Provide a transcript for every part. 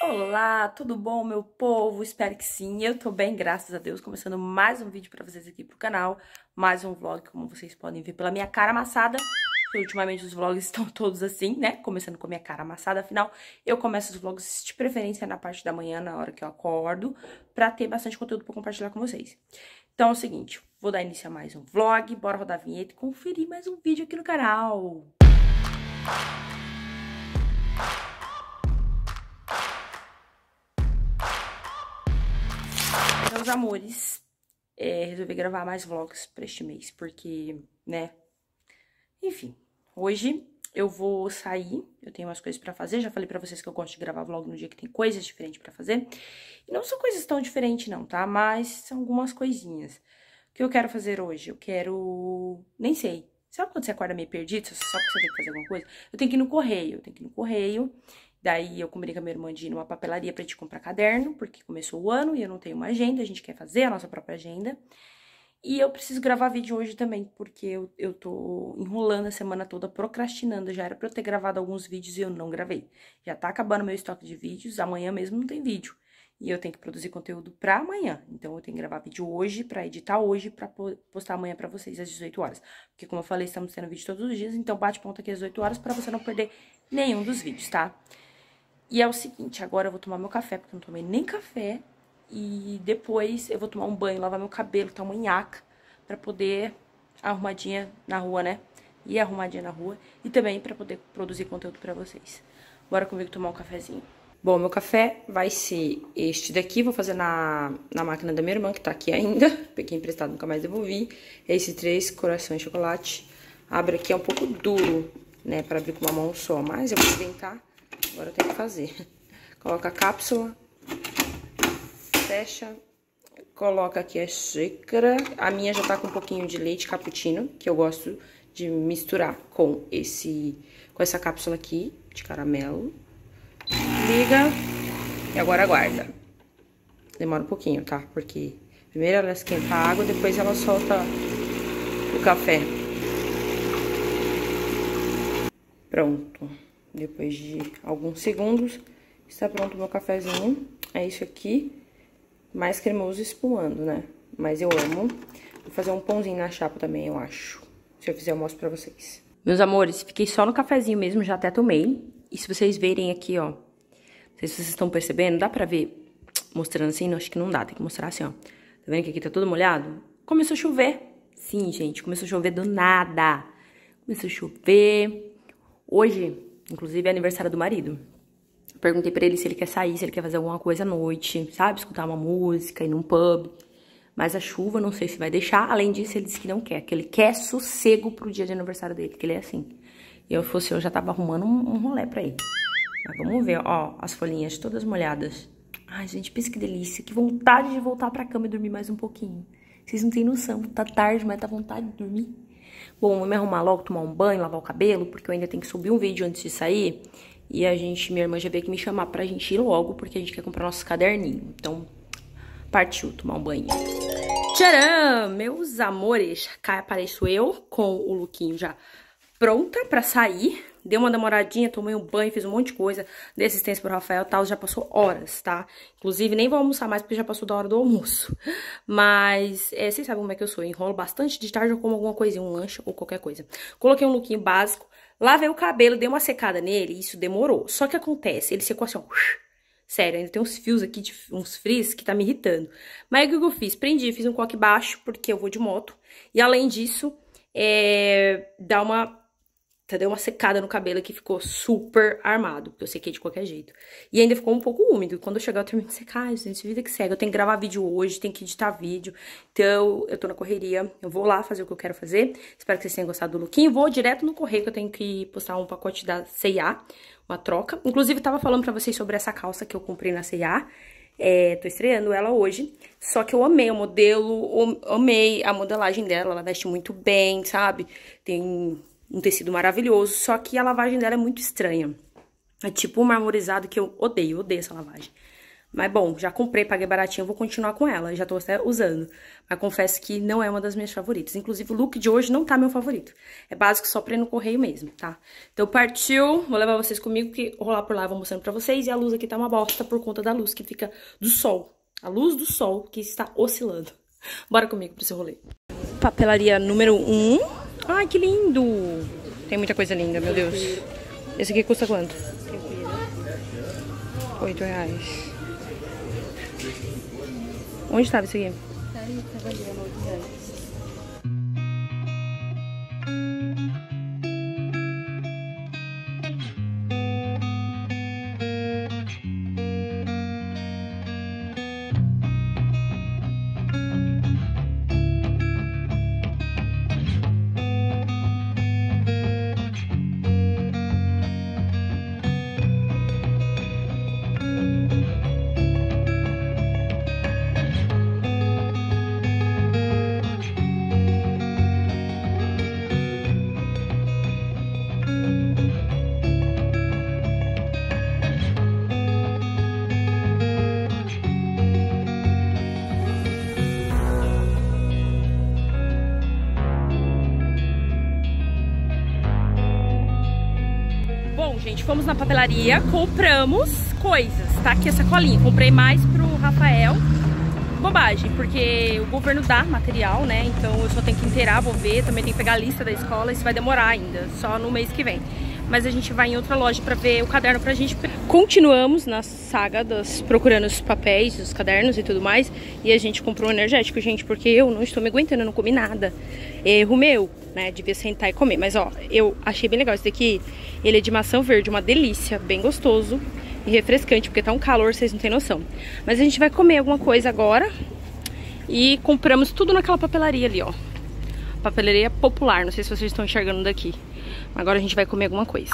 Olá, tudo bom, meu povo? Espero que sim. Eu tô bem, graças a Deus. Começando mais um vídeo pra vocês aqui pro canal. Mais um vlog, como vocês podem ver pela minha cara amassada. Ultimamente os vlogs estão todos assim, né? Começando com a minha cara amassada. Afinal, eu começo os vlogs de preferência na parte da manhã, na hora que eu acordo, pra ter bastante conteúdo pra compartilhar com vocês. Então é o seguinte, vou dar início a mais um vlog, bora rodar a vinheta e conferir mais um vídeo aqui no canal. Meus amores, é, resolvi gravar mais vlogs pra este mês, porque, né, enfim, hoje eu vou sair, eu tenho umas coisas pra fazer, já falei pra vocês que eu gosto de gravar vlog no dia que tem coisas diferentes pra fazer, e não são coisas tão diferentes não, tá, mas são algumas coisinhas. O que eu quero fazer hoje? Eu quero, nem sei, sabe quando você acorda meio perdido, só porque você tem que fazer alguma coisa? Eu tenho que ir no correio, eu tenho que ir no correio, Daí eu combinei com a minha irmã de ir numa papelaria pra gente comprar caderno, porque começou o ano e eu não tenho uma agenda, a gente quer fazer a nossa própria agenda. E eu preciso gravar vídeo hoje também, porque eu, eu tô enrolando a semana toda, procrastinando. Já era pra eu ter gravado alguns vídeos e eu não gravei. Já tá acabando meu estoque de vídeos, amanhã mesmo não tem vídeo. E eu tenho que produzir conteúdo pra amanhã. Então eu tenho que gravar vídeo hoje, pra editar hoje, pra postar amanhã pra vocês às 18 horas. Porque como eu falei, estamos tendo vídeo todos os dias, então bate ponto aqui às 18 horas pra você não perder nenhum dos vídeos, tá? E é o seguinte, agora eu vou tomar meu café, porque eu não tomei nem café. E depois eu vou tomar um banho, lavar meu cabelo, tá uma nhaca, pra poder arrumadinha na rua, né? E arrumadinha na rua. E também pra poder produzir conteúdo pra vocês. Bora comigo tomar um cafezinho. Bom, meu café vai ser este daqui, vou fazer na, na máquina da minha irmã, que tá aqui ainda. Peguei emprestado, nunca mais devolvi. Esse três corações de chocolate. Abre aqui, é um pouco duro, né, pra abrir com uma mão só, mas eu vou tentar Agora eu tenho que fazer. Coloca a cápsula, fecha, coloca aqui a xícara. A minha já tá com um pouquinho de leite cappuccino, que eu gosto de misturar com esse com essa cápsula aqui de caramelo. Liga e agora aguarda. Demora um pouquinho, tá? Porque primeiro ela esquenta a água, depois ela solta o café. Pronto. Depois de alguns segundos, está pronto o meu cafezinho. É isso aqui, mais cremoso espumando, né? Mas eu amo. Vou fazer um pãozinho na chapa também, eu acho. Se eu fizer, eu mostro pra vocês. Meus amores, fiquei só no cafezinho mesmo, já até tomei. E se vocês verem aqui, ó, não sei se vocês estão percebendo, dá pra ver mostrando assim? Não, acho que não dá, tem que mostrar assim, ó. Tá vendo que aqui tá todo molhado? Começou a chover. Sim, gente, começou a chover do nada. Começou a chover. Hoje, Inclusive é aniversário do marido. Perguntei para ele se ele quer sair, se ele quer fazer alguma coisa à noite, sabe? Escutar uma música, ir num pub. Mas a chuva, não sei se vai deixar. Além disso, ele disse que não quer, que ele quer sossego pro dia de aniversário dele, que ele é assim. E eu fosse, eu já tava arrumando um, um rolê pra ele. Mas vamos ver, ó, as folhinhas todas molhadas. Ai, gente, pensa que delícia. Que vontade de voltar pra cama e dormir mais um pouquinho. Vocês não têm noção. Tá tarde, mas tá vontade de dormir. Bom, vou me arrumar logo, tomar um banho, lavar o cabelo, porque eu ainda tenho que subir um vídeo antes de sair. E a gente, minha irmã já veio que me chamar pra gente ir logo, porque a gente quer comprar nossos caderninhos. Então, partiu tomar um banho. Tcharam! Meus amores, cá apareço eu com o lookinho já pronta pra sair. Dei uma demoradinha, tomei um banho, fiz um monte de coisa. Dei assistência pro Rafael tal, já passou horas, tá? Inclusive, nem vou almoçar mais porque já passou da hora do almoço. Mas, é, vocês sabem como é que eu sou. Eu enrolo bastante de tarde, eu como alguma coisinha, um lanche ou qualquer coisa. Coloquei um lookinho básico, lavei o cabelo, dei uma secada nele e isso demorou. Só que acontece, ele secou assim, ó... Sério, ainda tem uns fios aqui, de, uns frizz que tá me irritando. Mas o que eu fiz? Prendi, fiz um coque baixo, porque eu vou de moto. E além disso, é, dá uma deu uma secada no cabelo que ficou super armado, porque eu sequei de qualquer jeito. E ainda ficou um pouco úmido. Quando eu chegar, eu termino de secar, gente, vida que segue. Eu tenho que gravar vídeo hoje, tenho que editar vídeo. Então, eu tô na correria, eu vou lá fazer o que eu quero fazer. Espero que vocês tenham gostado do lookinho. Vou direto no correio, que eu tenho que postar um pacote da C&A, uma troca. Inclusive, tava falando pra vocês sobre essa calça que eu comprei na C&A. É, tô estreando ela hoje, só que eu amei o modelo, amei a modelagem dela, ela veste muito bem, sabe? Tem um tecido maravilhoso, só que a lavagem dela é muito estranha. É tipo um marmorizado que eu odeio, odeio essa lavagem. Mas bom, já comprei, paguei baratinho, vou continuar com ela, já tô até usando. Mas confesso que não é uma das minhas favoritas. Inclusive, o look de hoje não tá meu favorito. É básico só pra ir no correio mesmo, tá? Então partiu, vou levar vocês comigo, que rolar por lá vou mostrando pra vocês. E a luz aqui tá uma bosta por conta da luz que fica do sol. A luz do sol que está oscilando. Bora comigo pra esse rolê. Papelaria número 1. Um. Ai, que lindo! Tem muita coisa linda, meu Deus. Esse aqui custa quanto? Oito reais. Onde estava isso aqui? Gente, fomos na papelaria, compramos coisas, tá? Aqui a sacolinha, comprei mais pro Rafael. Bobagem, porque o governo dá material, né? Então eu só tenho que inteirar, vou ver, também tenho que pegar a lista da escola, isso vai demorar ainda, só no mês que vem. Mas a gente vai em outra loja pra ver o caderno pra gente. Continuamos na saga dos procurando os papéis, os cadernos e tudo mais. E a gente comprou um energético, gente, porque eu não estou me aguentando, eu não comi nada. Erro meu né? Devia sentar e comer. Mas, ó, eu achei bem legal esse daqui. Ele é de maçã verde, uma delícia, bem gostoso e refrescante, porque tá um calor, vocês não têm noção. Mas a gente vai comer alguma coisa agora e compramos tudo naquela papelaria ali, ó. Papelaria popular, não sei se vocês estão enxergando daqui. Agora a gente vai comer alguma coisa.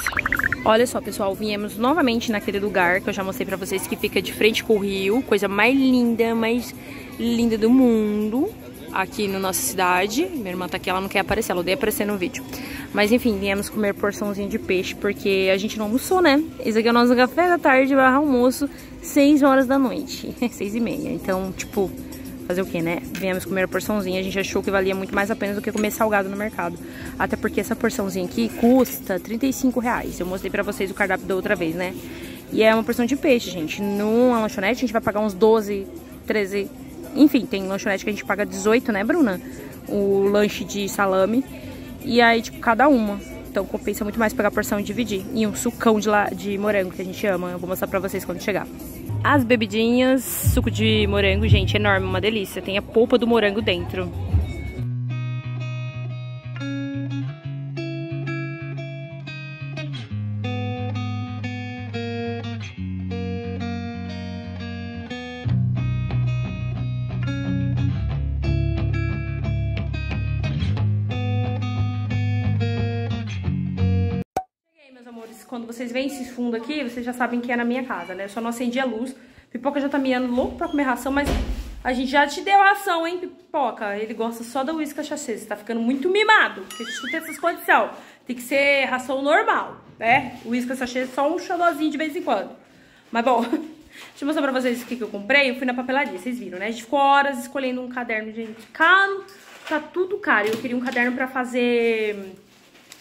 Olha só, pessoal, viemos novamente naquele lugar que eu já mostrei pra vocês que fica de frente com o rio. Coisa mais linda, mais linda do mundo aqui na nossa cidade. Minha irmã tá aqui, ela não quer aparecer, ela odeia aparecer no vídeo. Mas enfim, viemos comer porçãozinha de peixe porque a gente não almoçou, né? Esse aqui é o nosso café da tarde barra almoço, 6 horas da noite, 6 e meia. Então, tipo, fazer o que, né? Viemos comer a porçãozinha, a gente achou que valia muito mais a pena do que comer salgado no mercado. Até porque essa porçãozinha aqui custa 35 reais. Eu mostrei pra vocês o cardápio da outra vez, né? E é uma porção de peixe, gente. Numa lanchonete a gente vai pagar uns 12, 13 enfim, tem lanchonete que a gente paga 18, né, Bruna? O lanche de salame. E aí, tipo, cada uma. Então compensa muito mais pegar a porção e dividir. E um sucão de, lá, de morango que a gente ama. Eu vou mostrar pra vocês quando chegar. As bebidinhas, suco de morango, gente, enorme, uma delícia. Tem a polpa do morango dentro. Fundo aqui, vocês já sabem que é na minha casa, né? Eu só não acendi a luz. Pipoca já tá miando louco pra comer ração, mas a gente já te deu a ração, hein, Pipoca? Ele gosta só da uísque cachaceira. Você tá ficando muito mimado, porque a gente não tem essas condições. Tem que ser ração normal, né? Uísque cachaceira só um xodózinho de vez em quando. Mas bom, deixa eu mostrar pra vocês o que, que eu comprei. Eu fui na papelaria, vocês viram, né? A gente ficou horas escolhendo um caderno, gente. Caro, tá tudo caro. Eu queria um caderno pra fazer...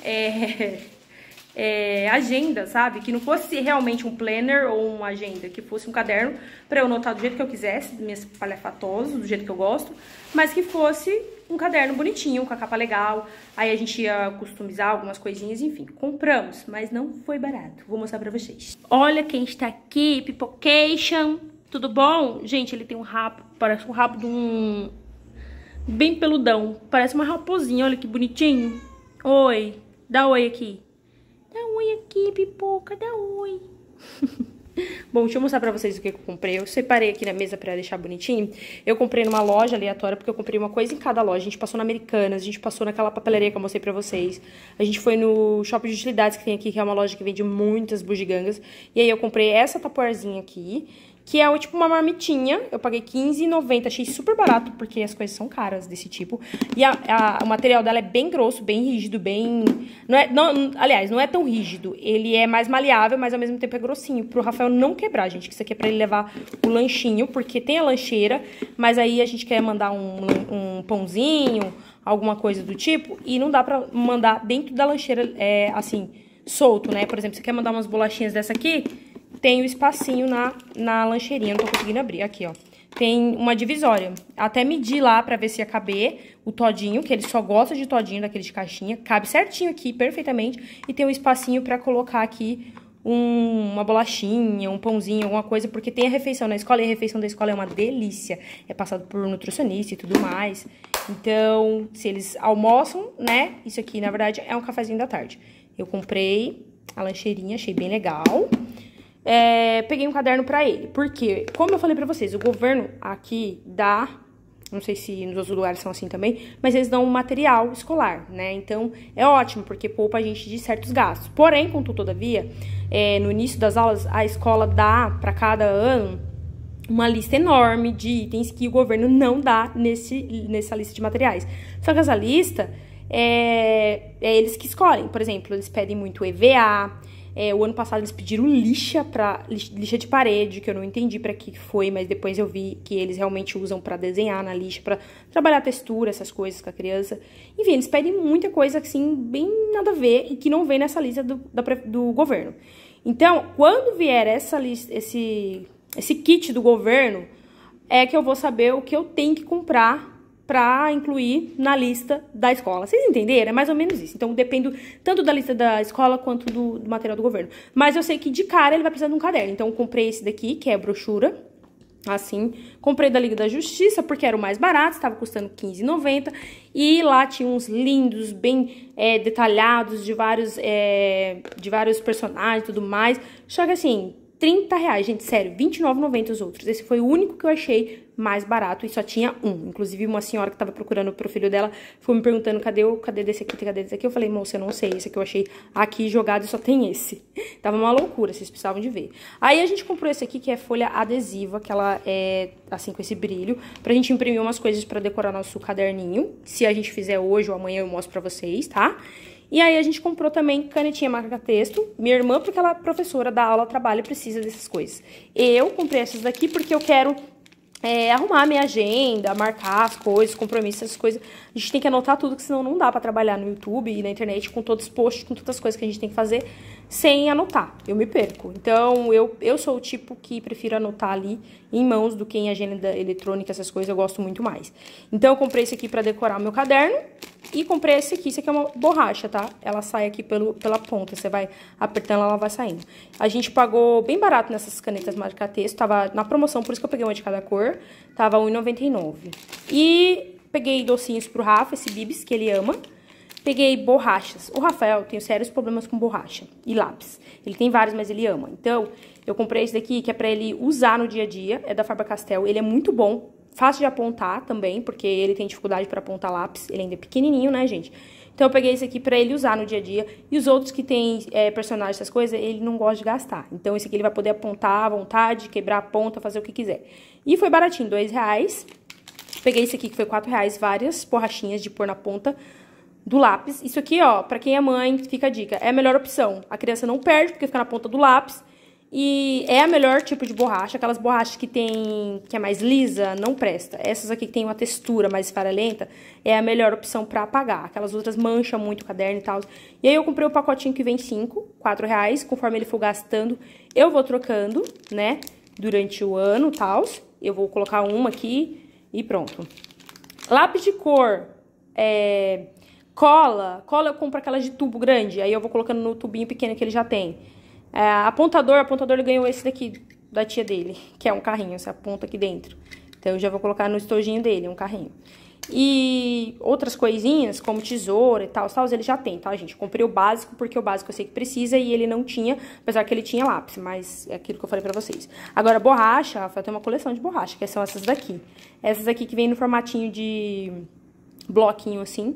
É, é, agenda, sabe? Que não fosse realmente um planner ou uma agenda, que fosse um caderno para eu anotar do jeito que eu quisesse, minhas palhafatosas, do jeito que eu gosto, mas que fosse um caderno bonitinho, com a capa legal. Aí a gente ia customizar algumas coisinhas, enfim. Compramos, mas não foi barato. Vou mostrar pra vocês. Olha quem está aqui, Pipocation. Tudo bom? Gente, ele tem um rabo, parece um rabo de um... Bem peludão. Parece uma raposinha, olha que bonitinho. Oi, dá oi aqui. Oi aqui, pipoca, dá oi. Bom, deixa eu mostrar pra vocês o que eu comprei. Eu separei aqui na mesa pra deixar bonitinho. Eu comprei numa loja aleatória, porque eu comprei uma coisa em cada loja. A gente passou na Americanas, a gente passou naquela papelaria que eu mostrei pra vocês. A gente foi no Shopping de Utilidades que tem aqui, que é uma loja que vende muitas bugigangas. E aí eu comprei essa tapuarzinha aqui, que é tipo uma marmitinha. Eu paguei R$15,90, achei super barato, porque as coisas são caras desse tipo. E a, a, o material dela é bem grosso, bem rígido, bem... Não é, não, aliás, não é tão rígido. Ele é mais maleável, mas ao mesmo tempo é grossinho. Pro Rafael não quebrar, gente, que isso aqui é pra ele levar o lanchinho, porque tem a lancheira, mas aí a gente quer mandar um, um pãozinho, alguma coisa do tipo, e não dá pra mandar dentro da lancheira, é, assim, solto, né? Por exemplo, você quer mandar umas bolachinhas dessa aqui, tem o espacinho na, na lancheirinha, não tô conseguindo abrir, aqui, ó. Tem uma divisória. Até medir lá pra ver se ia caber o todinho, que ele só gosta de todinho daquele de caixinha. Cabe certinho aqui, perfeitamente. E tem um espacinho pra colocar aqui um, uma bolachinha, um pãozinho, alguma coisa, porque tem a refeição na escola e a refeição da escola é uma delícia. É passado por nutricionista e tudo mais. Então, se eles almoçam, né? Isso aqui, na verdade, é um cafezinho da tarde. Eu comprei a lancheirinha, achei bem legal. É, peguei um caderno para ele. Porque, como eu falei para vocês, o governo aqui dá, não sei se nos outros lugares são assim também, mas eles dão um material escolar, né? Então, é ótimo, porque poupa a gente de certos gastos. Porém, contudo, todavia, é, no início das aulas, a escola dá para cada ano uma lista enorme de itens que o governo não dá nesse, nessa lista de materiais. Só que essa lista é, é eles que escolhem. Por exemplo, eles pedem muito EVA. É, o ano passado eles pediram lixa para lixa de parede, que eu não entendi para que foi, mas depois eu vi que eles realmente usam para desenhar na lixa, para trabalhar textura, essas coisas com a criança. Enfim, eles pedem muita coisa assim, bem nada a ver e que não vem nessa lista do, da, do governo. Então, quando vier essa lista, esse, esse kit do governo, é que eu vou saber o que eu tenho que comprar para incluir na lista da escola. Vocês entenderam? É mais ou menos isso. Então, dependo tanto da lista da escola quanto do, do, material do governo. Mas eu sei que de cara ele vai precisar de um caderno. Então, eu comprei esse daqui, que é brochura. Assim, comprei da Liga da Justiça porque era o mais barato, estava custando R$15,90 e lá tinha uns lindos, bem é, detalhados de vários, é, de vários personagens e tudo mais. Só que assim, 30 reais, gente, sério, R$29,90 os outros. Esse foi o único que eu achei mais barato e só tinha um. Inclusive, uma senhora que tava procurando pro filho dela foi me perguntando cadê o, cadê desse aqui, cadê desse aqui. Eu falei, moça, eu não sei, esse aqui eu achei aqui jogado e só tem esse. Tava uma loucura, vocês precisavam de ver. Aí a gente comprou esse aqui, que é folha adesiva, que ela é assim com esse brilho, pra gente imprimir umas coisas pra decorar nosso caderninho. Se a gente fizer hoje ou amanhã eu mostro pra vocês, tá? E aí a gente comprou também canetinha marca-texto. Minha irmã, porque ela é professora da aula, trabalha e precisa dessas coisas. Eu comprei essas daqui porque eu quero é, arrumar minha agenda, marcar as coisas, compromissos, essas coisas. A gente tem que anotar tudo, que senão não dá para trabalhar no YouTube e na internet com todos os posts, com todas as coisas que a gente tem que fazer sem anotar. Eu me perco. Então, eu, eu sou o tipo que prefiro anotar ali em mãos do que em agenda eletrônica, essas coisas, eu gosto muito mais. Então, eu comprei esse aqui para decorar o meu caderno e comprei esse aqui. Esse aqui é uma borracha, tá? Ela sai aqui pelo, pela ponta, você vai apertando, ela vai saindo. A gente pagou bem barato nessas canetas marca-texto, tava na promoção, por isso que eu peguei uma de cada cor, tava R$1,99. E peguei docinhos pro Rafa, esse bibis que ele ama. Peguei borrachas. O Rafael tem sérios problemas com borracha e lápis. Ele tem vários, mas ele ama. Então, eu comprei esse daqui, que é pra ele usar no dia a dia. É da Faber-Castell. Ele é muito bom. Fácil de apontar também, porque ele tem dificuldade para apontar lápis. Ele ainda é pequenininho, né, gente? Então, eu peguei esse aqui pra ele usar no dia a dia. E os outros que tem é, personagens, essas coisas, ele não gosta de gastar. Então, esse aqui ele vai poder apontar à vontade, quebrar a ponta, fazer o que quiser. E foi baratinho, dois reais. Peguei esse aqui, que foi quatro reais, várias borrachinhas de pôr na ponta do lápis. Isso aqui, ó, pra quem é mãe, fica a dica. É a melhor opção. A criança não perde, porque fica na ponta do lápis. E é a melhor tipo de borracha. Aquelas borrachas que tem que é mais lisa, não presta. Essas aqui que tem uma textura mais esfarelenta, é a melhor opção pra apagar. Aquelas outras mancham muito o caderno e tal. E aí eu comprei o pacotinho que vem 5, 4 reais. Conforme ele for gastando, eu vou trocando, né? Durante o ano e tal. Eu vou colocar uma aqui e pronto. Lápis de cor, é Cola, cola eu compro aquelas de tubo grande, aí eu vou colocando no tubinho pequeno que ele já tem. É, apontador, apontador ele ganhou esse daqui da tia dele, que é um carrinho, você aponta aqui dentro. Então eu já vou colocar no estojinho dele, um carrinho. E outras coisinhas, como tesoura e tal, tal, ele já tem, tá, gente? Comprei o básico, porque o básico eu sei que precisa e ele não tinha, apesar que ele tinha lápis, mas é aquilo que eu falei pra vocês. Agora, borracha, Rafael tem uma coleção de borracha, que são essas daqui. Essas aqui que vem no formatinho de bloquinho, assim,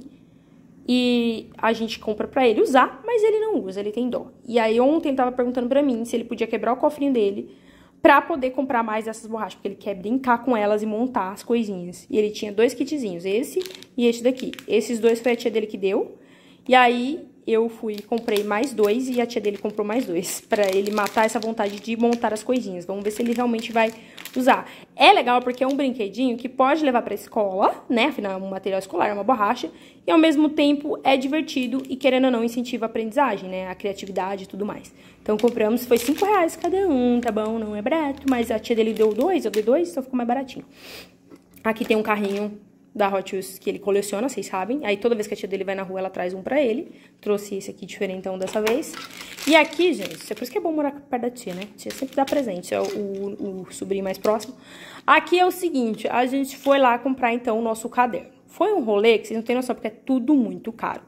e a gente compra para ele usar, mas ele não usa, ele tem dó. E aí ontem ele tava perguntando para mim se ele podia quebrar o cofrinho dele pra poder comprar mais dessas borrachas, porque ele quer brincar com elas e montar as coisinhas. E ele tinha dois kitzinhos, esse e esse daqui. Esses dois foi a tia dele que deu. E aí, eu fui comprei mais dois e a tia dele comprou mais dois. Pra ele matar essa vontade de montar as coisinhas. Vamos ver se ele realmente vai usar. É legal porque é um brinquedinho que pode levar pra escola, né? Afinal, é um material escolar, é uma borracha. E ao mesmo tempo é divertido e, querendo ou não, incentiva a aprendizagem, né? A criatividade e tudo mais. Então compramos, foi cinco reais cada um, tá bom? Não é barato, mas a tia dele deu dois, eu dei dois, então ficou mais baratinho. Aqui tem um carrinho da Hot Wheels que ele coleciona, vocês sabem. Aí toda vez que a tia dele vai na rua, ela traz um pra ele. Trouxe esse aqui diferentão dessa vez. E aqui, gente, é por isso que é bom morar perto da tia, né? Tia sempre dá presente, é o, o, o sobrinho mais próximo. Aqui é o seguinte, a gente foi lá comprar então o nosso caderno. Foi um rolê que vocês não têm noção, porque é tudo muito caro.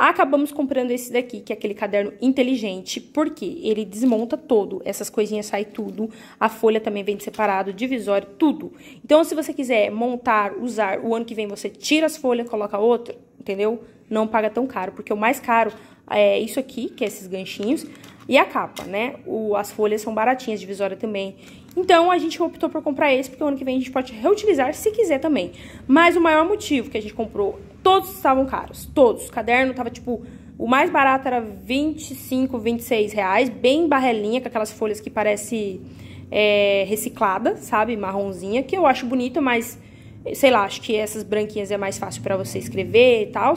Acabamos comprando esse daqui, que é aquele caderno inteligente, porque ele desmonta todo, essas coisinhas saem tudo, a folha também vem separado, divisório, tudo. Então, se você quiser montar, usar, o ano que vem você tira as folhas, coloca outra, entendeu? Não paga tão caro, porque o mais caro é isso aqui, que é esses ganchinhos, e a capa, né? O, as folhas são baratinhas, divisória também. Então, a gente optou por comprar esse, porque o ano que vem a gente pode reutilizar se quiser também. Mas o maior motivo que a gente comprou Todos estavam caros, todos. O caderno tava tipo, o mais barato era 25, 26 reais, bem barrelinha, com aquelas folhas que parece é, reciclada, sabe? Marronzinha, que eu acho bonita, mas sei lá, acho que essas branquinhas é mais fácil para você escrever e tal.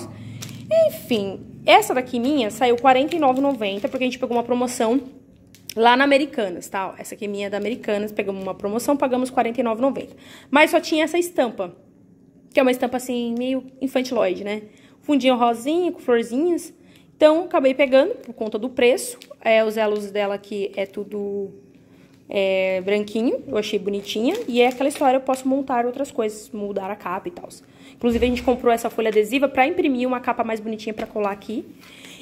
Enfim, essa daqui minha saiu R$ 49,90, porque a gente pegou uma promoção lá na Americanas, tá? Essa aqui é minha da Americanas, pegamos uma promoção, pagamos R$ 49,90. Mas só tinha essa estampa que é uma estampa assim, meio infantiloide, né? Fundinho rosinha, com florzinhas. Então, acabei pegando por conta do preço. É, os elos dela aqui é tudo é, branquinho, eu achei bonitinha. E é aquela história, eu posso montar outras coisas, mudar a capa e tal. Inclusive, a gente comprou essa folha adesiva pra imprimir uma capa mais bonitinha pra colar aqui.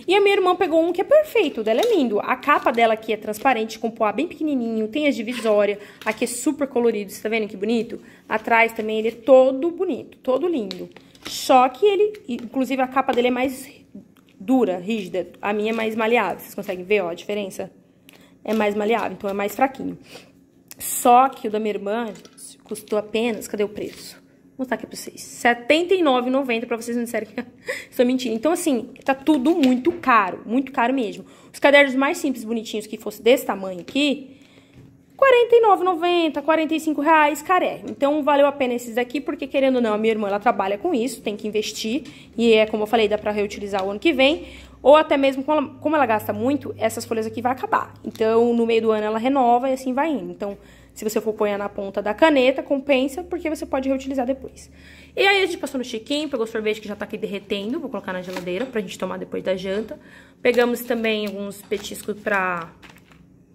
E a minha irmã pegou um que é perfeito, dela é lindo. A capa dela aqui é transparente, com poá bem pequenininho, tem as divisórias. Aqui é super colorido, você tá vendo que bonito? Atrás também ele é todo bonito, todo lindo. Só que ele, inclusive a capa dele é mais dura, rígida. A minha é mais maleável, vocês conseguem ver, ó, a diferença? É mais maleável, então é mais fraquinho. Só que o da minha irmã custou apenas, cadê o preço? Mostrar aqui pra vocês. R$ 79,90 pra vocês não disserem que estou mentindo. Então, assim, tá tudo muito caro. Muito caro mesmo. Os cadernos mais simples, bonitinhos, que fosse desse tamanho aqui, R$ 49,90, R$ reais, caré. Então, valeu a pena esses daqui, porque, querendo ou não, a minha irmã, ela trabalha com isso, tem que investir. E é, como eu falei, dá pra reutilizar o ano que vem. Ou até mesmo, como ela, como ela gasta muito, essas folhas aqui vai acabar. Então, no meio do ano, ela renova e assim vai indo. Então, se você for pôr na ponta da caneta, compensa, porque você pode reutilizar depois. E aí a gente passou no chiquinho, pegou o sorvete que já tá aqui derretendo, vou colocar na geladeira pra gente tomar depois da janta. Pegamos também alguns petiscos pra,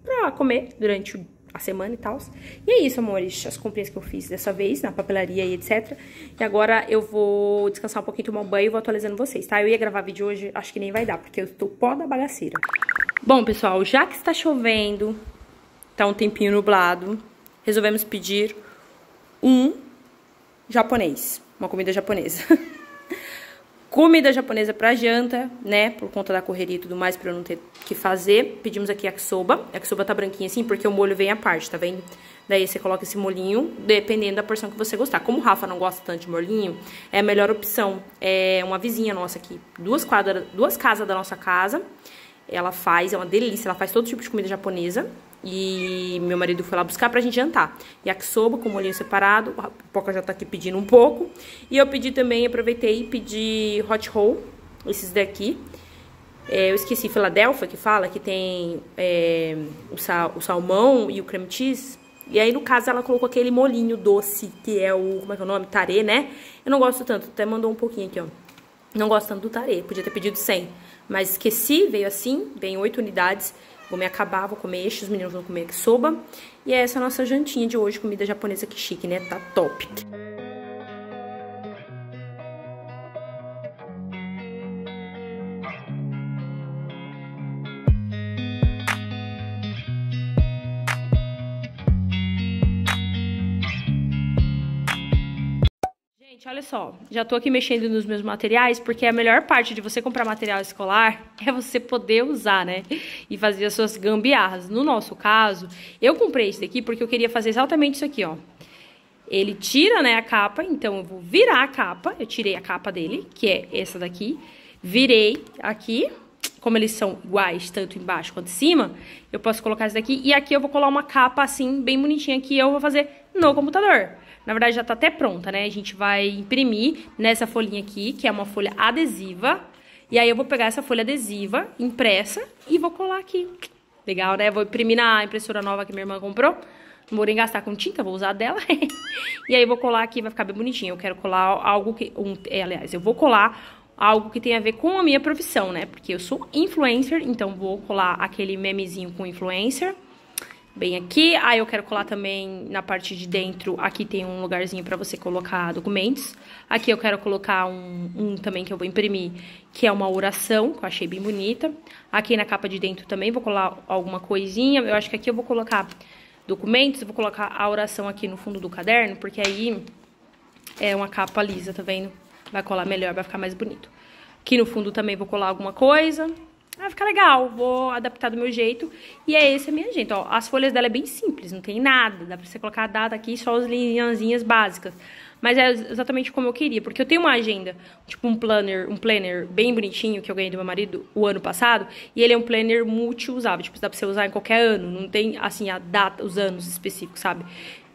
pra comer durante a semana e tal. E é isso, amores, as comprinhas que eu fiz dessa vez, na papelaria e etc. E agora eu vou descansar um pouquinho, tomar um banho e vou atualizando vocês, tá? Eu ia gravar vídeo hoje, acho que nem vai dar, porque eu tô pó da bagaceira. Bom, pessoal, já que está chovendo, tá um tempinho nublado, resolvemos pedir um japonês, uma comida japonesa. comida japonesa pra janta, né, por conta da correria e tudo mais, pra eu não ter que fazer. Pedimos aqui yakisoba, yakisoba tá branquinha assim, porque o molho vem à parte, tá vendo? Daí você coloca esse molinho, dependendo da porção que você gostar. Como o Rafa não gosta tanto de molinho, é a melhor opção. É uma vizinha nossa aqui, duas quadras, duas casas da nossa casa, ela faz, é uma delícia, ela faz todo tipo de comida japonesa. E meu marido foi lá buscar pra gente jantar. Yakisoba com molhinho separado. A Poca já tá aqui pedindo um pouco. E eu pedi também, aproveitei e pedi hot roll. Esses daqui. É, eu esqueci Filadélfia, que fala que tem é, o, sal, o, salmão e o creme cheese. E aí, no caso, ela colocou aquele molinho doce, que é o, como é que é o nome? Tarê, né? Eu não gosto tanto, até mandou um pouquinho aqui, ó. Não gosto tanto do tarê, podia ter pedido 100. Mas esqueci, veio assim, vem 8 unidades. Vou me acabar, vou comer este, os meninos vão comer soba. E é essa a nossa jantinha de hoje, comida japonesa que chique, né? Tá top. Olha só, já tô aqui mexendo nos meus materiais, porque a melhor parte de você comprar material escolar é você poder usar, né? E fazer as suas gambiarras. No nosso caso, eu comprei esse daqui porque eu queria fazer exatamente isso aqui, ó. Ele tira, né, a capa, então eu vou virar a capa, eu tirei a capa dele, que é essa daqui, virei aqui, como eles são iguais, tanto embaixo quanto em cima, eu posso colocar esse daqui, e aqui eu vou colar uma capa assim, bem bonitinha, que eu vou fazer no computador. Na verdade, já tá até pronta, né? A gente vai imprimir nessa folhinha aqui, que é uma folha adesiva. E aí eu vou pegar essa folha adesiva impressa e vou colar aqui. Legal, né? Vou imprimir na impressora nova que minha irmã comprou. Não vou nem gastar com tinta, vou usar dela. e aí eu vou colar aqui, vai ficar bem bonitinho. Eu quero colar algo que... Um, é, aliás, eu vou colar algo que tem a ver com a minha profissão, né? Porque eu sou influencer, então vou colar aquele memezinho com influencer bem aqui. Aí eu quero colar também na parte de dentro, aqui tem um lugarzinho para você colocar documentos. Aqui eu quero colocar um, um, também que eu vou imprimir, que é uma oração, que eu achei bem bonita. Aqui na capa de dentro também vou colar alguma coisinha. Eu acho que aqui eu vou colocar documentos, vou colocar a oração aqui no fundo do caderno, porque aí é uma capa lisa, tá vendo? Vai colar melhor, vai ficar mais bonito. Aqui no fundo também vou colar alguma coisa. Vai ficar legal, vou adaptar do meu jeito. E é esse a minha gente, ó. As folhas dela é bem simples, não tem nada. Dá pra você colocar a data aqui, só as linhazinhas básicas. Mas é exatamente como eu queria, porque eu tenho uma agenda, tipo um planner, um planner bem bonitinho que eu ganhei do meu marido o ano passado, e ele é um planner multiusável, tipo, dá pra você usar em qualquer ano, não tem assim a data, os anos específicos, sabe?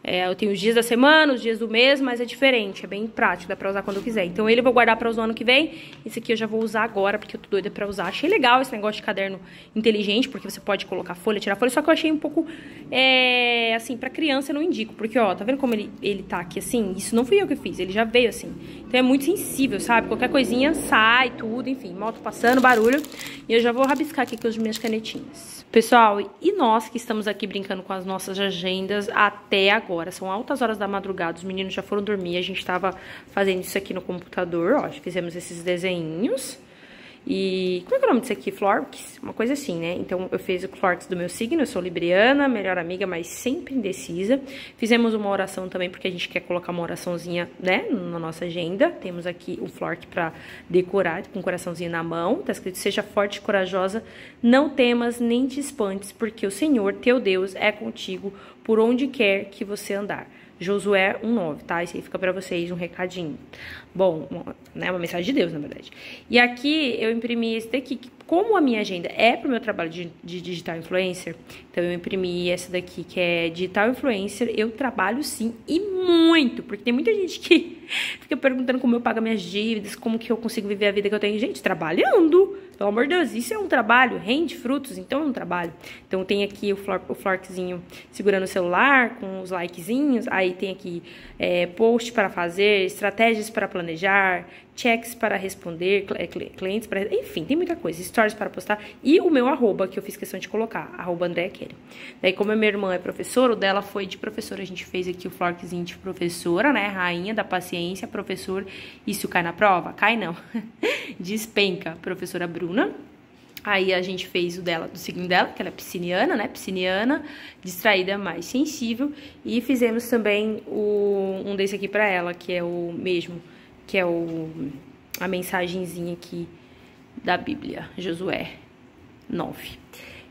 É, eu tenho os dias da semana, os dias do mês, mas é diferente, é bem prático, dá pra usar quando eu quiser. Então ele eu vou guardar pra usar ano que vem, esse aqui eu já vou usar agora, porque eu tô doida pra usar. Achei legal esse negócio de caderno inteligente, porque você pode colocar folha, tirar folha, só que eu achei um pouco, é, assim, pra criança eu não indico, porque ó, tá vendo como ele, ele tá aqui assim? Isso não fui eu que fiz, ele já veio assim. Então é muito sensível, sabe? Qualquer coisinha sai, tudo, enfim, moto passando, barulho. E eu já vou rabiscar aqui com as minhas canetinhas. Pessoal, e nós que estamos aqui brincando com as nossas agendas até agora? São altas horas da madrugada, os meninos já foram dormir, a gente estava fazendo isso aqui no computador, ó, fizemos esses desenhinhos. E como é que é o nome disso aqui? Florks? Uma coisa assim, né? Então eu fiz o Florks do meu signo, eu sou libriana, melhor amiga, mas sempre indecisa. Fizemos uma oração também, porque a gente quer colocar uma oraçãozinha, né, na nossa agenda. Temos aqui o Flork para decorar, com um coraçãozinho na mão. Tá escrito: Seja forte e corajosa, não temas nem te espantes, porque o Senhor, teu Deus, é contigo por onde quer que você andar. Josué 1,9, tá? Isso aí fica para vocês um recadinho. Bom, né, uma mensagem de Deus, na verdade. E aqui eu imprimi esse daqui, como a minha agenda é pro meu trabalho de, de digital influencer, então eu imprimi essa daqui que é digital influencer. Eu trabalho sim e muito, porque tem muita gente que fica perguntando como eu pago minhas dívidas, como que eu consigo viver a vida que eu tenho. Gente, trabalhando. Pelo amor de Deus, isso é um trabalho, rende frutos, então é um trabalho. Então tem aqui o, flor, o florkzinho segurando o celular, com os likezinhos, aí tem aqui é, post para fazer, estratégias para planejar, checks para responder, é, clientes para... Enfim, tem muita coisa, stories para postar e o meu arroba, que eu fiz questão de colocar, arroba André Kelly. Daí, como a minha irmã é professora, o dela foi de professora, a gente fez aqui o florkzinho de professora, né, rainha da paciência, professor, isso cai na prova? Cai não. Despenca, professora Bruna. Aí a gente fez o dela, do signo dela, que ela é pisciniana, né? Pisciniana, distraída, mais sensível. E fizemos também o, um desse aqui pra ela, que é o mesmo, que é o, a mensagenzinha aqui da Bíblia, Josué 9.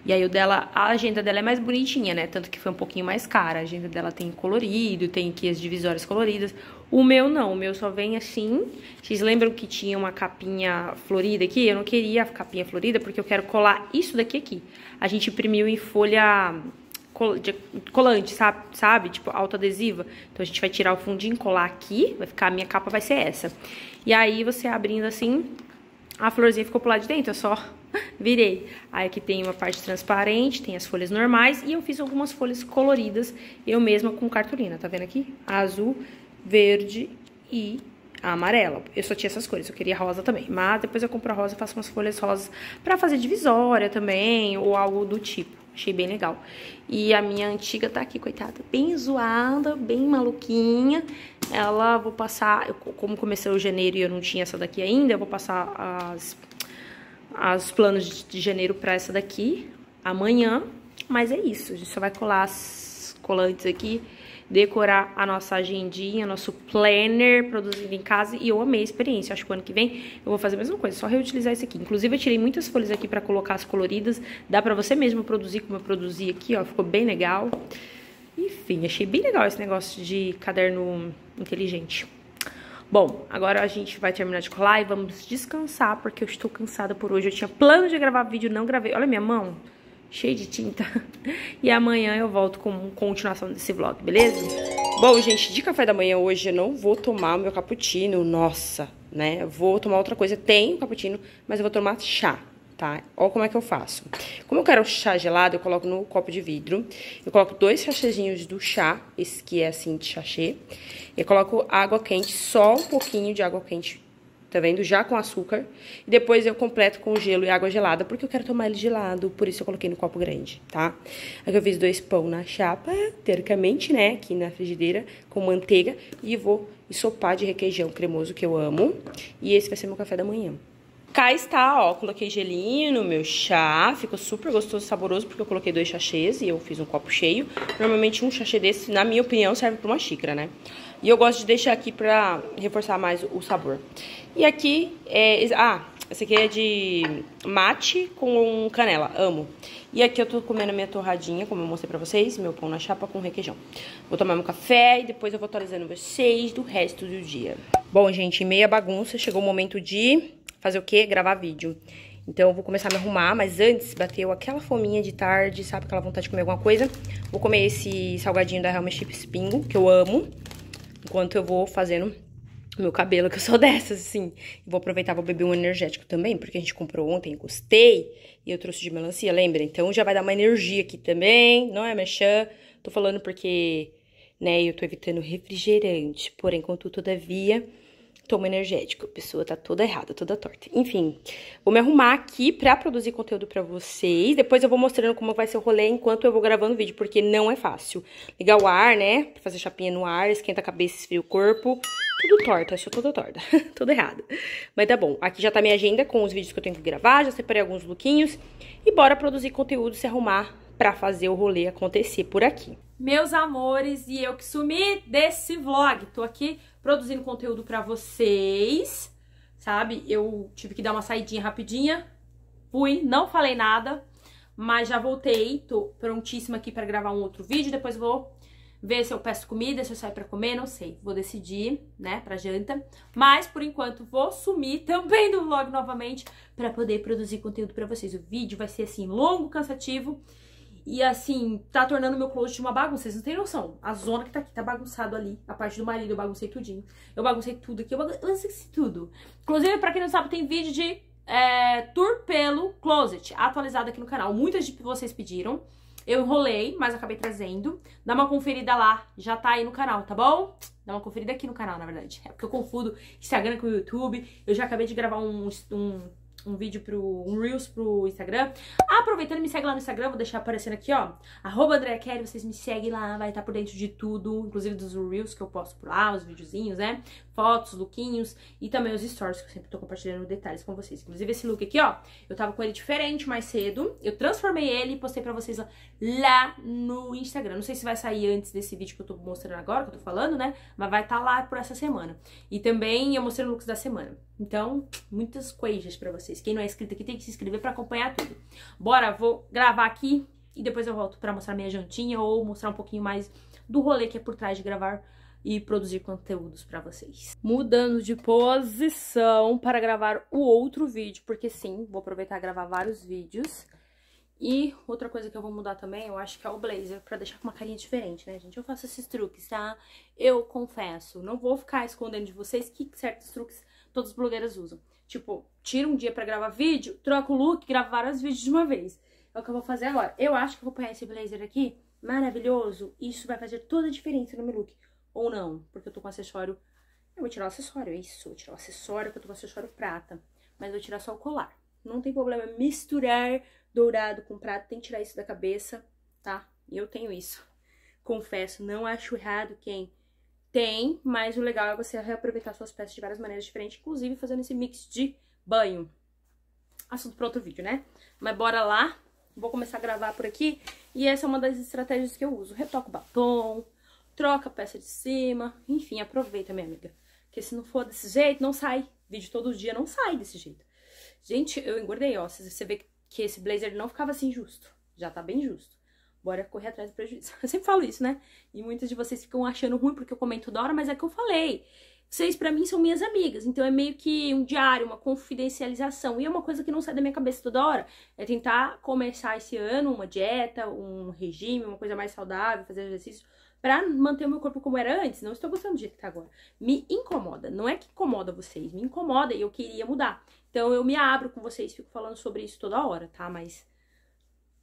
E aí o dela, a agenda dela é mais bonitinha, né? Tanto que foi um pouquinho mais cara. A agenda dela tem colorido, tem aqui as divisórias coloridas. O meu não, o meu só vem assim. Vocês lembram que tinha uma capinha florida aqui? Eu não queria a capinha florida porque eu quero colar isso daqui aqui. A gente imprimiu em folha colante, sabe? sabe? Tipo, autoadesiva. Então a gente vai tirar o fundinho, colar aqui, vai ficar, a minha capa vai ser essa. E aí você abrindo assim, a florzinha ficou pro lado de dentro, eu só virei. Aí aqui tem uma parte transparente, tem as folhas normais e eu fiz algumas folhas coloridas, eu mesma com cartolina, tá vendo aqui? Azul, verde e amarela. Eu só tinha essas cores, eu queria rosa também. Mas depois eu compro a rosa e faço umas folhas rosas pra fazer divisória também, ou algo do tipo. Achei bem legal. E a minha antiga tá aqui, coitada, bem zoada, bem maluquinha. Ela, vou passar, eu, como comecei o janeiro e eu não tinha essa daqui ainda, eu vou passar as, as planos de janeiro pra essa daqui amanhã. Mas é isso, a gente só vai colar as colantes aqui decorar a nossa agendinha, nosso planner produzido em casa e eu amei a experiência. Acho que o ano que vem eu vou fazer a mesma coisa, só reutilizar isso aqui. Inclusive eu tirei muitas folhas aqui pra colocar as coloridas, dá pra você mesmo produzir como eu produzi aqui, ó, ficou bem legal. Enfim, achei bem legal esse negócio de caderno inteligente. Bom, agora a gente vai terminar de colar e vamos descansar, porque eu estou cansada por hoje. Eu tinha plano de gravar vídeo, não gravei. Olha minha mão, cheia de tinta. E amanhã eu volto com continuação desse vlog, beleza? Bom, gente, de café da manhã hoje eu não vou tomar meu cappuccino, nossa, né? Vou tomar outra coisa. Tem cappuccino, mas eu vou tomar chá tá? Olha como é que eu faço. Como eu quero chá gelado, eu coloco no copo de vidro. Eu coloco dois sachêzinhos do chá, esse que é assim de sachê. Eu coloco água quente, só um pouquinho de água quente, tá vendo? Já com açúcar. E depois eu completo com gelo e água gelada, porque eu quero tomar ele gelado, por isso eu coloquei no copo grande, tá? Aqui eu fiz dois pão na chapa, teoricamente, né? Aqui na frigideira, com manteiga. E vou ensopar de requeijão cremoso, que eu amo. E esse vai ser meu café da manhã. Cá está, ó, coloquei gelinho no meu chá, ficou super gostoso e saboroso porque eu coloquei dois sachês e eu fiz um copo cheio. Normalmente um sachê desse, na minha opinião, serve para uma xícara, né? E eu gosto de deixar aqui pra reforçar mais o sabor. E aqui, é, ah, esse aqui é de mate com canela, amo. E aqui eu tô comendo minha torradinha, como eu mostrei pra vocês, meu pão na chapa com requeijão. Vou tomar meu café e depois eu vou atualizando vocês do resto do dia. Bom, gente, meia bagunça, chegou o momento de fazer o quê? Gravar vídeo. Então eu vou começar a me arrumar, mas antes bateu aquela fominha de tarde, sabe? Aquela vontade de comer alguma coisa. Vou comer esse salgadinho da Helma Chips Pingo, que eu amo. Enquanto eu vou fazendo meu cabelo, que eu sou dessas, assim. Vou aproveitar, vou beber um energético também, porque a gente comprou ontem, gostei. E eu trouxe de melancia, lembra? Então já vai dar uma energia aqui também, não é, mexã? Tô falando porque, né, eu tô evitando refrigerante. Porém, contudo, todavia tomo energético. A pessoa tá toda errada, toda torta. Enfim, vou me arrumar aqui pra produzir conteúdo pra vocês. Depois eu vou mostrando como vai ser o rolê enquanto eu vou gravando o vídeo, porque não é fácil. Ligar o ar, né? Fazer chapinha no ar, esquenta a cabeça, esfria o corpo. Tudo torta, sou toda torta. tudo errado. Mas tá bom. Aqui já tá minha agenda com os vídeos que eu tenho que gravar. Já separei alguns lookinhos. E bora produzir conteúdo, se arrumar pra fazer o rolê acontecer por aqui. Meus amores, e eu que sumi desse vlog. Tô aqui produzindo conteúdo pra vocês, sabe? Eu tive que dar uma saidinha rapidinha, fui, não falei nada, mas já voltei, tô prontíssima aqui pra gravar um outro vídeo, depois vou ver se eu peço comida, se eu saio pra comer, não sei. Vou decidir, né, pra janta. Mas, por enquanto, vou sumir também do vlog novamente pra poder produzir conteúdo pra vocês. O vídeo vai ser, assim, longo, cansativo e assim, tá tornando meu closet uma bagunça. Vocês não têm noção. A zona que tá aqui tá bagunçado ali. A parte do marido eu baguncei tudinho. Eu baguncei tudo aqui. Eu baguncei tudo. Inclusive, pra quem não sabe, tem vídeo de é, tour pelo closet atualizado aqui no canal. Muitas de vocês pediram. Eu enrolei, mas acabei trazendo. Dá uma conferida lá, já tá aí no canal, tá bom? Dá uma conferida aqui no canal, na verdade. É porque eu confundo Instagram com o YouTube. Eu já acabei de gravar um, um um vídeo pro. um Reels pro Instagram. Aproveitando, me segue lá no Instagram, vou deixar aparecendo aqui, ó. Arroba vocês me seguem lá, vai estar por dentro de tudo, inclusive dos Reels que eu posto por lá, os videozinhos, né? Fotos, lookinhos e também os stories que eu sempre tô compartilhando detalhes com vocês. Inclusive esse look aqui, ó, eu tava com ele diferente mais cedo, eu transformei ele e postei pra vocês lá no Instagram. Não sei se vai sair antes desse vídeo que eu tô mostrando agora, que eu tô falando, né? Mas vai estar tá lá por essa semana. E também eu mostrei looks da semana. Então, muitas coisas para vocês. Quem não é inscrito aqui tem que se inscrever para acompanhar tudo. Bora, vou gravar aqui e depois eu volto para mostrar minha jantinha ou mostrar um pouquinho mais do rolê que é por trás de gravar e produzir conteúdos para vocês. Mudando de posição para gravar o outro vídeo, porque sim, vou aproveitar e gravar vários vídeos. E outra coisa que eu vou mudar também, eu acho que é o blazer, pra deixar com uma carinha diferente, né, gente? Eu faço esses truques, tá? Eu confesso, não vou ficar escondendo de vocês que certos truques todas as blogueiras usam. Tipo, tira um dia pra gravar vídeo, troca o look, grava vários vídeos de uma vez. É o que eu vou fazer agora. Eu acho que eu vou pegar esse blazer aqui, maravilhoso. Isso vai fazer toda a diferença no meu look. Ou não, porque eu tô com acessório... Eu vou tirar o acessório, é isso. Vou tirar o acessório, porque eu tô com acessório prata. Mas vou tirar só o colar. Não tem problema misturar dourado com prata, tem que tirar isso da cabeça, tá? E eu tenho isso. Confesso, não acho errado quem tem, mas o legal é você reaproveitar suas peças de várias maneiras diferentes, inclusive fazendo esse mix de banho. Assunto para outro vídeo, né? Mas bora lá, vou começar a gravar por aqui. E essa é uma das estratégias que eu uso. Retoco batom, troca a peça de cima, enfim, aproveita, minha amiga. Porque se não for desse jeito, não sai. Vídeo todo dia não sai desse jeito. Gente, eu engordei, ó. Você vê que esse blazer não ficava assim justo. Já tá bem justo. Bora correr atrás do prejuízo. Eu sempre falo isso, né? E muitas de vocês ficam achando ruim porque eu comento toda hora, mas é que eu falei. Vocês, para mim, são minhas amigas. Então é meio que um diário, uma confidencialização. E é uma coisa que não sai da minha cabeça toda hora. É tentar começar esse ano uma dieta, um regime, uma coisa mais saudável, fazer exercício para manter o meu corpo como era antes. Não estou gostando do jeito que tá agora. Me incomoda. Não é que incomoda vocês, me incomoda e eu queria mudar. Então eu me abro com vocês, fico falando sobre isso toda hora, tá? Mas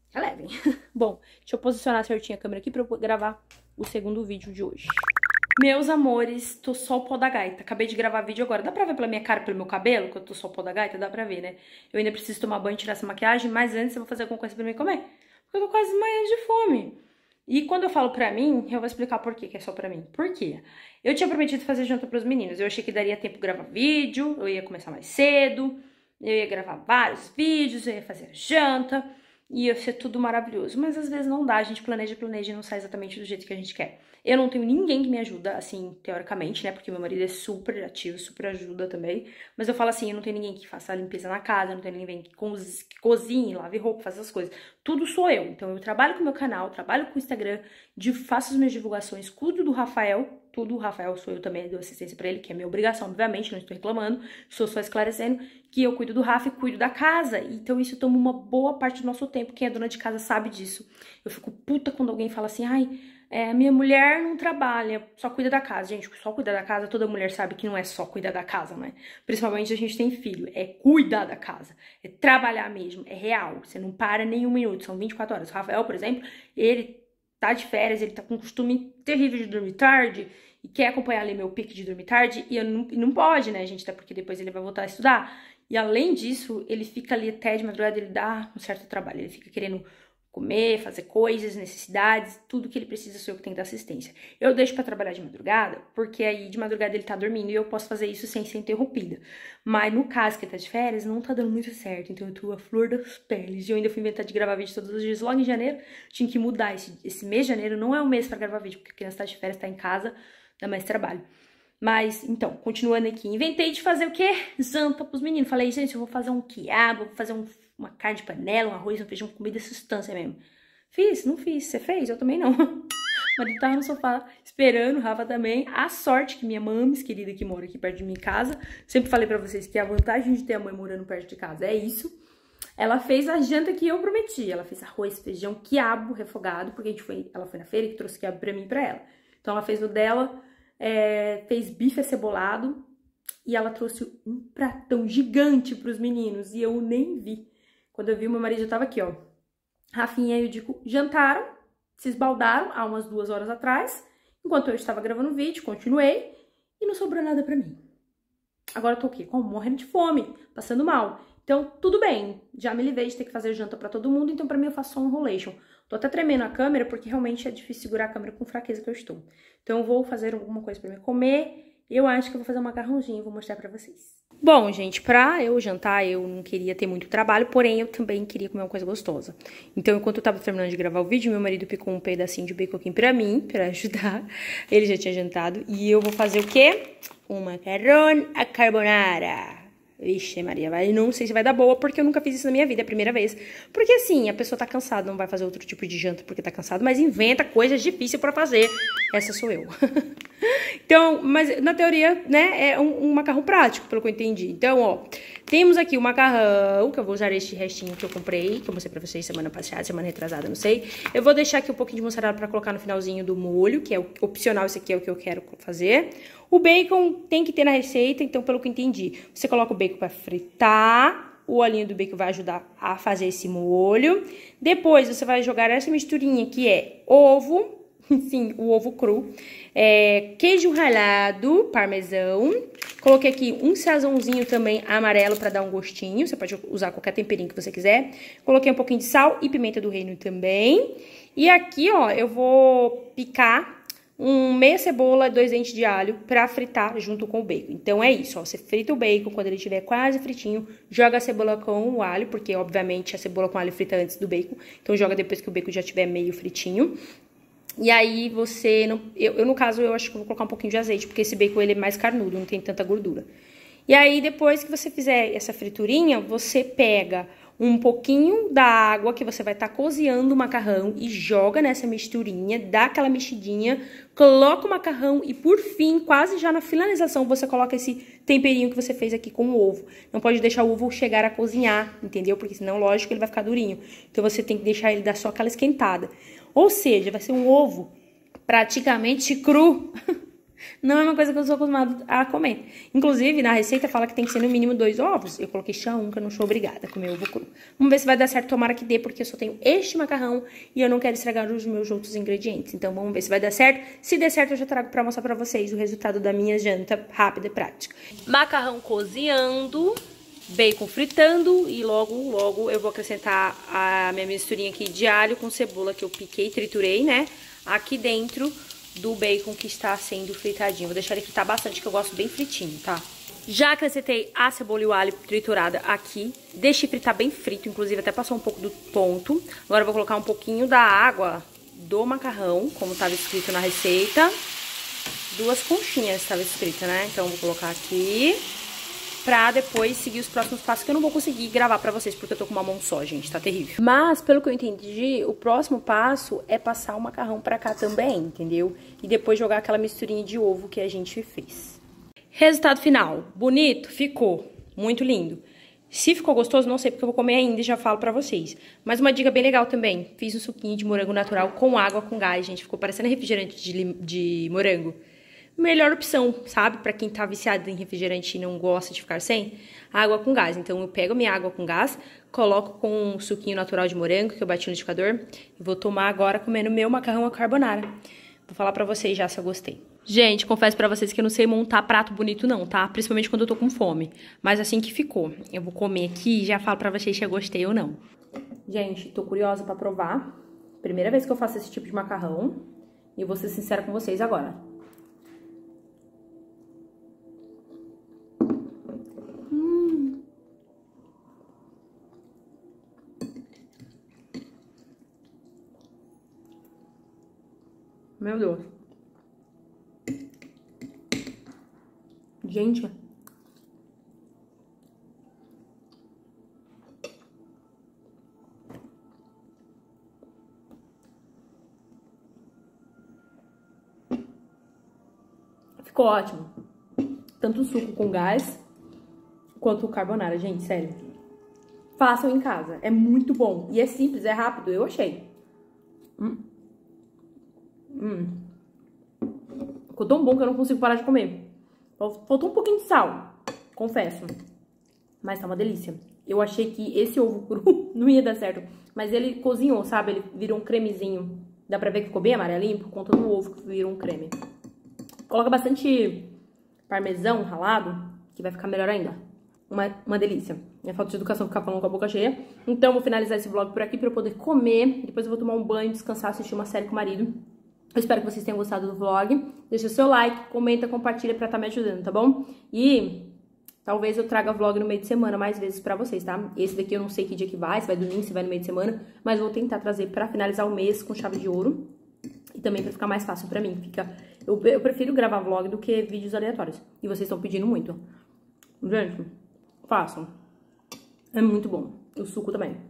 relevem. Bom, deixa eu posicionar certinho a câmera aqui para eu gravar o segundo vídeo de hoje. Meus amores, tô só o pó da gaita. Acabei de gravar vídeo agora. Dá pra ver pela minha cara, pelo meu cabelo, que eu tô só o pó da gaita? Dá pra ver, né? Eu ainda preciso tomar banho e tirar essa maquiagem, mas antes eu vou fazer alguma coisa pra mim comer. Porque eu tô quase desmaiando de fome. E quando eu falo pra mim, eu vou explicar por que, é só pra mim. Por quê? Eu tinha prometido fazer janta pros meninos. Eu achei que daria tempo gravar vídeo, eu ia começar mais cedo, eu ia gravar vários vídeos, eu ia fazer janta, ia ser tudo maravilhoso. Mas às vezes não dá, a gente planeja, planeja e não sai exatamente do jeito que a gente quer. Eu não tenho ninguém que me ajuda, assim, teoricamente, né? Porque meu marido é super ativo, super ajuda também. Mas eu falo assim, eu não tenho ninguém que faça a limpeza na casa, não tenho ninguém que, cozinhe, lave roupa, faça essas coisas. Tudo sou eu. Então eu trabalho com o meu canal, trabalho com o Instagram, faço as minhas divulgações, cuido do Rafael, tudo. O Rafael sou eu também, dou assistência para ele, que é minha obrigação, obviamente, não estou reclamando, estou só esclarecendo que eu cuido do Rafa e cuido da casa. Então isso toma uma boa parte do nosso tempo. Quem é dona de casa sabe disso. Eu fico puta quando alguém fala assim, ai é, minha mulher não trabalha, só cuida da casa. Gente, só cuidar da casa, toda mulher sabe que não é só cuidar da casa, né? Principalmente a gente tem filho, é cuidar da casa, é trabalhar mesmo, é real. Você não para nem um minuto, são 24 horas. O Rafael, por exemplo, ele tá de férias, ele tá com um costume terrível de dormir tarde e quer acompanhar ali meu pique de dormir tarde e não, não pode, né, gente? Até porque depois ele vai voltar a estudar. E além disso, ele fica ali até de madrugada, ele dá um certo trabalho. Ele fica querendo comer, fazer coisas, necessidades, tudo que ele precisa sou eu que tenho da assistência. Eu deixo para trabalhar de madrugada, porque aí de madrugada ele tá dormindo e eu posso fazer isso sem ser interrompida. Mas no caso que ele tá de férias, não tá dando muito certo, então eu tô a flor das peles. E eu ainda fui inventar de gravar vídeo todos os dias logo em janeiro, tinha que mudar esse, esse mês de janeiro, não é o mês para gravar vídeo, porque a criança tá de férias, tá em casa, dá mais trabalho. Mas, então, continuando aqui, inventei de fazer o quê? Janta pros meninos. Falei, gente, eu vou fazer um quiabo, vou fazer um uma carne de panela, um arroz, um feijão, comida de substância mesmo. Fiz? Não fiz. Você fez? Eu também não. Mas ele tava no sofá esperando, o Rafa também. A sorte que minha mames, querida, que mora aqui perto de minha casa, sempre falei para vocês que a vantagem de ter a mãe morando perto de casa é isso. Ela fez a janta que eu prometi. Ela fez arroz, feijão, quiabo refogado, porque a gente foi, ela foi na feira e trouxe quiabo pra mim e pra ela. Então ela fez o dela, é, fez bife acebolado e ela trouxe um pratão gigante pros meninos e eu nem vi. Quando eu vi, meu marido já tava aqui, ó. Rafinha e o Dico jantaram, se esbaldaram há umas duas horas atrás. Enquanto eu estava gravando o vídeo, continuei e não sobrou nada pra mim. Agora eu tô aqui, com morrendo de fome, passando mal. Então, tudo bem, já me livrei de ter que fazer janta para todo mundo, então pra mim eu faço só um enrolation. Tô até tremendo a câmera, porque realmente é difícil segurar a câmera com fraqueza que eu estou. Então eu vou fazer alguma coisa para me comer. Eu acho que eu vou fazer um macarrãozinho e vou mostrar pra vocês. Bom, gente, pra eu jantar, eu não queria ter muito trabalho, porém eu também queria comer uma coisa gostosa. Então, enquanto eu tava terminando de gravar o vídeo, meu marido picou um pedacinho de bacon aqui pra mim, pra ajudar. Ele já tinha jantado. E eu vou fazer o quê? Um macarrão a carbonara. Vixe, Maria, vai, não sei se vai dar boa, porque eu nunca fiz isso na minha vida, é a primeira vez. Porque assim, a pessoa tá cansada, não vai fazer outro tipo de janta porque tá cansado, mas inventa coisas difíceis para fazer. Essa sou eu. então, mas na teoria, né, é um, um, macarrão prático, pelo que eu entendi. Então, ó, temos aqui o macarrão, que eu vou usar este restinho que eu comprei, que eu mostrei pra vocês semana passada, semana retrasada, não sei. Eu vou deixar aqui um pouquinho de mussarela pra colocar no finalzinho do molho, que é opcional, esse aqui é o que eu quero fazer. O bacon tem que ter na receita, então pelo que eu entendi, você coloca o bacon para fritar, o olhinho do bacon vai ajudar a fazer esse molho. Depois você vai jogar essa misturinha que é ovo, sim, o ovo cru, é, queijo ralado, parmesão. Coloquei aqui um sazãozinho também amarelo para dar um gostinho. Você pode usar qualquer temperinho que você quiser. Coloquei um pouquinho de sal e pimenta do reino também. E aqui, ó, eu vou picar um meia cebola, dois dentes de alho para fritar junto com o bacon. Então é isso, ó, você frita o bacon quando ele estiver quase fritinho, joga a cebola com o alho, porque obviamente a cebola com alho frita antes do bacon, então joga depois que o bacon já estiver meio fritinho. E aí você, não, eu, eu, no caso, eu acho que vou colocar um pouquinho de azeite, porque esse bacon ele é mais carnudo, não tem tanta gordura. E aí depois que você fizer essa friturinha, você pega um pouquinho da água que você vai estar tá cozinhando o macarrão e joga nessa misturinha, dá aquela mexidinha, coloca o macarrão e por fim, quase já na finalização, você coloca esse temperinho que você fez aqui com o ovo. Não pode deixar o ovo chegar a cozinhar, entendeu? Porque senão, lógico, ele vai ficar durinho. Então você tem que deixar ele dar só aquela esquentada. Ou seja, vai ser um ovo praticamente cru. Não é uma coisa que eu sou acostumado a comer. Inclusive, na receita fala que tem que ser no mínimo dois ovos. Eu coloquei um, eu não sou obrigada a comer ovo cru. Vamos ver se vai dar certo. Tomara que dê, porque eu só tenho este macarrão e eu não quero estragar os meus outros ingredientes. Então, vamos ver se vai dar certo. Se der certo, eu já trago pra mostrar pra vocês o resultado da minha janta rápida e prática. Macarrão cozinhando bacon fritando e logo, logo eu vou acrescentar a minha misturinha aqui de alho com cebola que eu piquei, triturei, né? Aqui dentro do bacon que está sendo fritadinho. Vou deixar ele fritar bastante, que eu gosto bem fritinho, tá? Já acrescentei a cebola e o alho triturada aqui. Deixei fritar bem frito, inclusive até passou um pouco do ponto. Agora eu vou colocar um pouquinho da água do macarrão, como estava escrito na receita. Duas conchinhas estava escrito, né? Então vou colocar aqui pra depois seguir os próximos passos que eu não vou conseguir gravar pra vocês, porque eu tô com uma mão só, gente, tá terrível. Mas, pelo que eu entendi, o próximo passo é passar o macarrão pra cá também, entendeu? E depois jogar aquela misturinha de ovo que a gente fez. Resultado final, bonito? Ficou, muito lindo. Se ficou gostoso, não sei porque eu vou comer ainda e já falo pra vocês. Mas uma dica bem legal também, fiz um suquinho de morango natural com água com gás, gente, ficou parecendo refrigerante de, de morango melhor opção, sabe? Para quem tá viciado em refrigerante e não gosta de ficar sem, água com gás. Então eu pego minha água com gás, coloco com um suquinho natural de morango que eu bati no liquidificador e vou tomar agora comendo meu macarrão à carbonara. Vou falar para vocês já se eu gostei. Gente, confesso para vocês que eu não sei montar prato bonito não, tá? Principalmente quando eu tô com fome. Mas assim que ficou. Eu vou comer aqui e já falo para vocês se eu gostei ou não. Gente, tô curiosa para provar. Primeira vez que eu faço esse tipo de macarrão. E vou ser sincera com vocês agora. Meu Deus. Gente. Ficou ótimo. Tanto o suco com gás quanto o carbonara, gente, sério. Façam em casa, é muito bom. E é simples, é rápido, eu achei. Hum. Hum. Ficou tão bom que eu não consigo parar de comer. Faltou um pouquinho de sal, confesso. Mas tá uma delícia. Eu achei que esse ovo cru não ia dar certo. Mas ele cozinhou, sabe? Ele virou um cremezinho. Dá pra ver que ficou bem amarelinho por conta do ovo que virou um creme. Coloca bastante parmesão ralado, que vai ficar melhor ainda. Uma, uma delícia. Minha falta de educação ficar falando com a boca cheia. Então, vou finalizar esse vlog por aqui pra eu poder comer. Depois eu vou tomar um banho, descansar, assistir uma série com o marido. Eu espero que vocês tenham gostado do vlog. Deixa o seu like, comenta, compartilha pra estar tá me ajudando, tá bom? E talvez eu traga vlog no meio de semana mais vezes pra vocês, tá? Esse daqui eu não sei que dia que vai, se vai domingo, se vai no meio de semana, mas vou tentar trazer pra finalizar o mês com chave de ouro. E também pra ficar mais fácil pra mim. Fica... Eu, eu prefiro gravar vlog do que vídeos aleatórios. E vocês estão pedindo muito. Gente, façam. É muito bom. O suco também.